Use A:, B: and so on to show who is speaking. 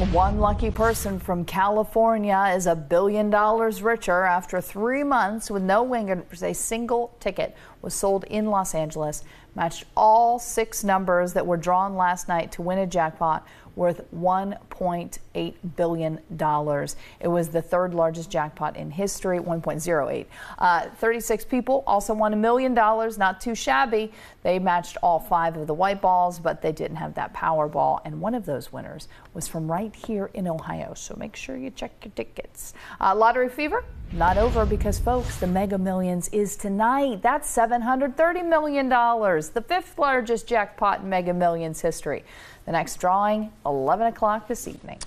A: One lucky person from California is a billion dollars richer after three months with no winners. A single ticket was sold in Los Angeles, matched all six numbers that were drawn last night to win a jackpot worth $1.8 billion. It was the third largest jackpot in history, 1.08. Uh, 36 people also won a million dollars, not too shabby. They matched all five of the white balls, but they didn't have that Powerball. And one of those winners was from right here in Ohio. So make sure you check your tickets. Uh, lottery fever? Not over because, folks, the Mega Millions is tonight. That's $730 million, the fifth largest jackpot in Mega Millions history. The next drawing, 11 o'clock this evening.